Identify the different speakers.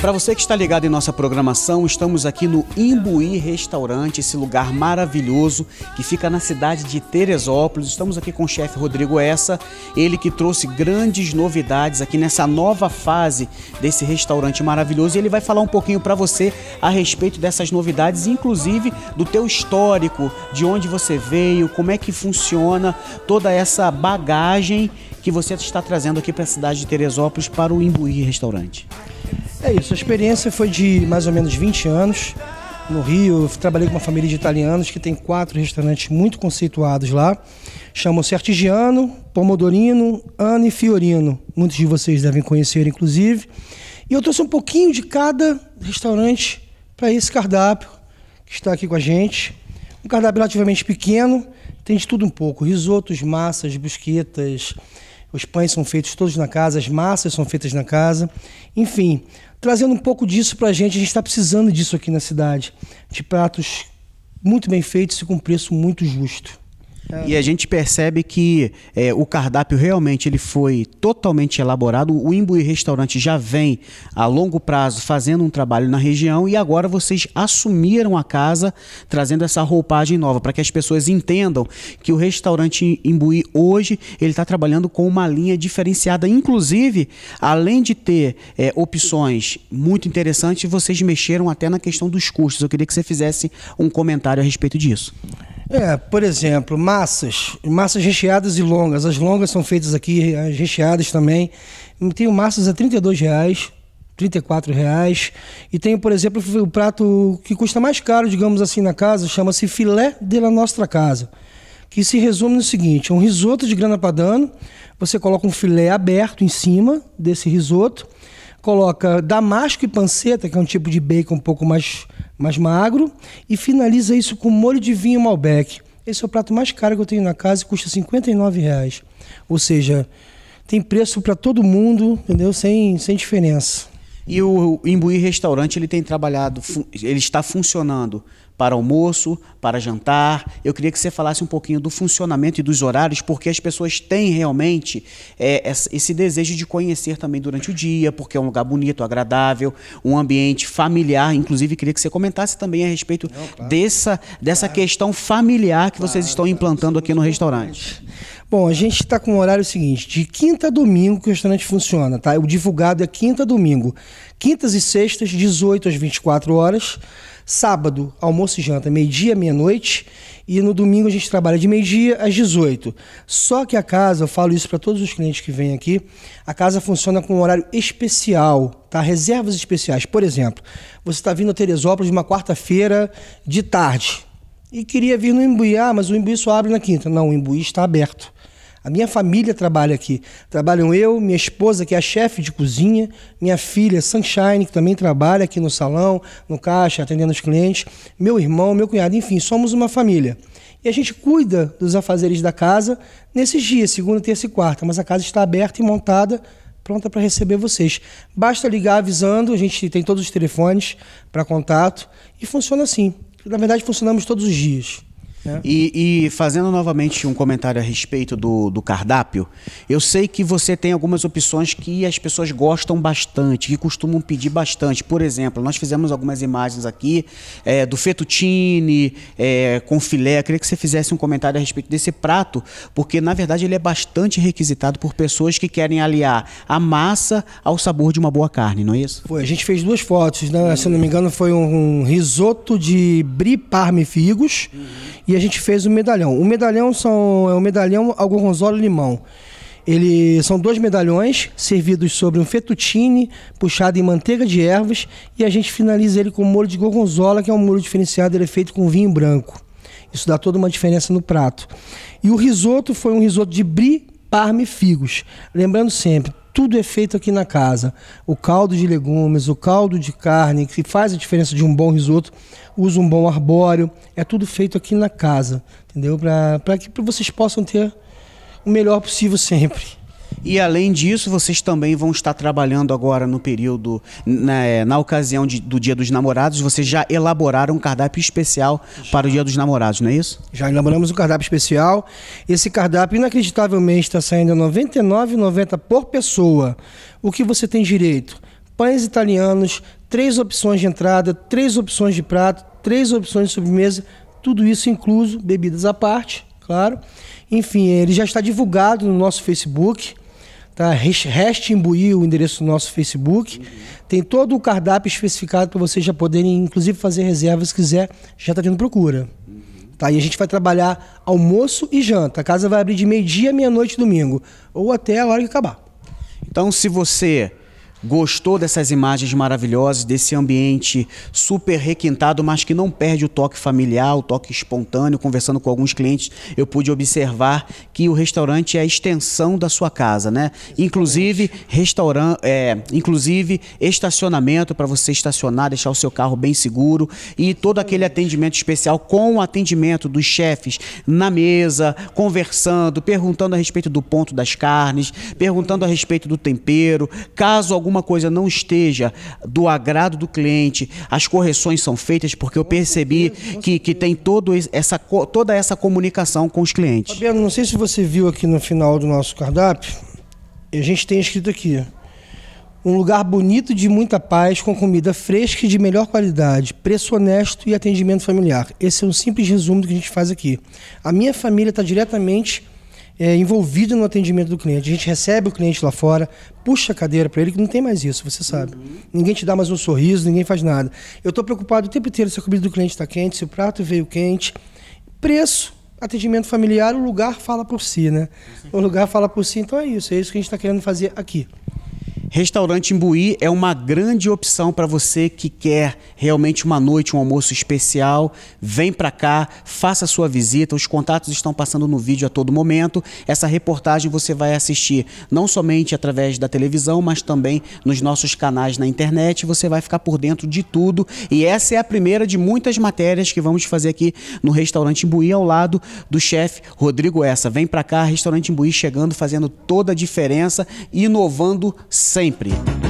Speaker 1: Para você que está ligado em nossa programação, estamos aqui no Imbuí Restaurante, esse lugar maravilhoso que fica na cidade de Teresópolis. Estamos aqui com o chefe Rodrigo Essa, ele que trouxe grandes novidades aqui nessa nova fase desse restaurante maravilhoso. E ele vai falar um pouquinho para você a respeito dessas novidades, inclusive do teu histórico, de onde você veio, como é que funciona toda essa bagagem que você está trazendo aqui para a cidade de Teresópolis para o Imbuí Restaurante.
Speaker 2: É isso, a experiência foi de mais ou menos 20 anos. No Rio, trabalhei com uma família de italianos que tem quatro restaurantes muito conceituados lá. Chamam-se Artigiano, Pomodorino, Ana e Fiorino. Muitos de vocês devem conhecer, inclusive. E eu trouxe um pouquinho de cada restaurante para esse cardápio que está aqui com a gente. Um cardápio relativamente pequeno, tem de tudo um pouco: risotos, massas, brusquetas. Os pães são feitos todos na casa, as massas são feitas na casa. Enfim, trazendo um pouco disso para a gente. A gente está precisando disso aqui na cidade, de pratos muito bem feitos e com preço muito justo.
Speaker 1: E a gente percebe que é, o cardápio realmente ele foi totalmente elaborado. O Imbuí Restaurante já vem a longo prazo fazendo um trabalho na região e agora vocês assumiram a casa trazendo essa roupagem nova para que as pessoas entendam que o restaurante Imbuí hoje ele está trabalhando com uma linha diferenciada. Inclusive, além de ter é, opções muito interessantes, vocês mexeram até na questão dos custos. Eu queria que você fizesse um comentário a respeito disso.
Speaker 2: É, por exemplo, massas, massas recheadas e longas. As longas são feitas aqui, as recheadas também. Tenho massas a R$ reais, R$ reais. E tenho, por exemplo, o prato que custa mais caro, digamos assim, na casa, chama-se filé de la nostra casa, que se resume no seguinte: um risoto de grana padano, você coloca um filé aberto em cima desse risoto, coloca damasco e panceta, que é um tipo de bacon um pouco mais mais magro, e finaliza isso com molho de vinho Malbec. Esse é o prato mais caro que eu tenho na casa e custa 59 reais. Ou seja, tem preço para todo mundo, entendeu? Sem, sem diferença.
Speaker 1: E o Imbuí Restaurante ele tem trabalhado, ele está funcionando para almoço, para jantar. Eu queria que você falasse um pouquinho do funcionamento e dos horários, porque as pessoas têm realmente é, esse desejo de conhecer também durante o dia, porque é um lugar bonito, agradável, um ambiente familiar. Inclusive, queria que você comentasse também a respeito Não, claro. dessa, dessa claro. questão familiar que claro, vocês estão implantando aqui no restaurante.
Speaker 2: Bom, a gente está com o horário seguinte: de quinta a domingo que o restaurante funciona, tá? O divulgado é quinta a domingo. Quintas e sextas, 18 às 24 horas. Sábado, almoço e janta, meio-dia, meia-noite. E no domingo a gente trabalha de meio-dia às 18. Só que a casa, eu falo isso para todos os clientes que vêm aqui, a casa funciona com um horário especial, tá? Reservas especiais. Por exemplo, você está vindo a Teresópolis uma quarta-feira de tarde e queria vir no Imbuí. Ah, mas o Imbuí só abre na quinta. Não, o Imbuí está aberto. A minha família trabalha aqui. Trabalham eu, minha esposa, que é a chefe de cozinha, minha filha, Sunshine, que também trabalha aqui no salão, no caixa, atendendo os clientes, meu irmão, meu cunhado, enfim, somos uma família. E a gente cuida dos afazeres da casa nesses dias, segunda, terça e quarta, mas a casa está aberta e montada, pronta para receber vocês. Basta ligar avisando, a gente tem todos os telefones para contato e funciona assim. Na verdade, funcionamos todos os dias.
Speaker 1: É. E, e, fazendo novamente um comentário a respeito do, do, cardápio, eu sei que você tem algumas opções que as pessoas gostam bastante, que costumam pedir bastante. Por exemplo, nós fizemos algumas imagens aqui é, do fettuccine é, com filé. Eu queria que você fizesse um comentário a respeito desse prato, porque na verdade ele é bastante requisitado por pessoas que querem aliar a massa ao sabor de uma boa carne, não é isso?
Speaker 2: Foi, a gente fez duas fotos, né? se não me engano, foi um, um risoto de brie, parme figos. Uhum e a gente fez o medalhão. O medalhão são, é o medalhão e limão. Ele, são dois medalhões servidos sobre um fettuccine puxado em manteiga de ervas e a gente finaliza ele com molho de gorgonzola, que é um molho diferenciado, ele é feito com vinho branco. Isso dá toda uma diferença no prato. E o risoto foi um risoto de brie, parme e figos. Lembrando sempre, tudo é feito aqui na casa. O caldo de legumes, o caldo de carne, que faz a diferença de um bom risoto, usa um bom arbóreo. É tudo feito aqui na casa, entendeu? Para que vocês possam ter o melhor possível sempre.
Speaker 1: E além disso, vocês também vão estar trabalhando agora no período, na, né, na ocasião de, do Dia dos Namorados, vocês já elaboraram um cardápio especial já. para o Dia dos Namorados, não é isso?
Speaker 2: Já elaboramos um cardápio especial. Esse cardápio, inacreditavelmente, está saindo a R$ 99,90 por pessoa. O que você tem direito? pães italianos, três opções de entrada, três opções de prato, três opções de sobremesa, tudo isso incluso, bebidas à parte, claro. Enfim, ele já está divulgado no nosso Facebook. Tá? Reste Imbuí, o endereço do nosso Facebook. Uhum. Tem todo o cardápio especificado para vocês já poderem, inclusive, fazer reservas se quiser. Já está tendo procura. Uhum. Tá? E a gente vai trabalhar almoço e janta. A casa vai abrir de meio-dia, meia-noite, domingo. Ou até a hora que acabar.
Speaker 1: Então, se você Gostou dessas imagens maravilhosas, desse ambiente super requintado, mas que não perde o toque familiar, o toque espontâneo? Conversando com alguns clientes, eu pude observar que o restaurante é a extensão da sua casa, né? Inclusive, restaurante, é, inclusive estacionamento para você estacionar, deixar o seu carro bem seguro e todo aquele atendimento especial com o atendimento dos chefes na mesa, conversando, perguntando a respeito do ponto das carnes, perguntando a respeito do tempero, caso algum alguma coisa não esteja do agrado do cliente, as correções são feitas porque eu percebi que, que tem todo essa, toda essa comunicação com os clientes.
Speaker 2: Fabiano, não sei se você viu aqui no final do nosso cardápio, a gente tem escrito aqui. Um lugar bonito de muita paz, com comida fresca e de melhor qualidade, preço honesto e atendimento familiar. Esse é um simples resumo do que a gente faz aqui. A minha família está diretamente é, envolvido no atendimento do cliente. A gente recebe o cliente lá fora, puxa a cadeira para ele, que não tem mais isso, você sabe. Uhum. Ninguém te dá mais um sorriso, ninguém faz nada. Eu estou preocupado o tempo inteiro se a comida do cliente está quente, se o prato veio quente. Preço, atendimento familiar, o lugar fala por si, né? O lugar fala por si, então é isso. É isso que a gente está querendo fazer aqui.
Speaker 1: Restaurante Imbuí é uma grande opção para você que quer realmente uma noite, um almoço especial. Vem para cá, faça sua visita. Os contatos estão passando no vídeo a todo momento. Essa reportagem você vai assistir não somente através da televisão, mas também nos nossos canais na internet. Você vai ficar por dentro de tudo. E essa é a primeira de muitas matérias que vamos fazer aqui no Restaurante Imbuí ao lado do chefe Rodrigo Essa. Vem para cá, Restaurante Imbuí chegando, fazendo toda a diferença, inovando sempre sempre.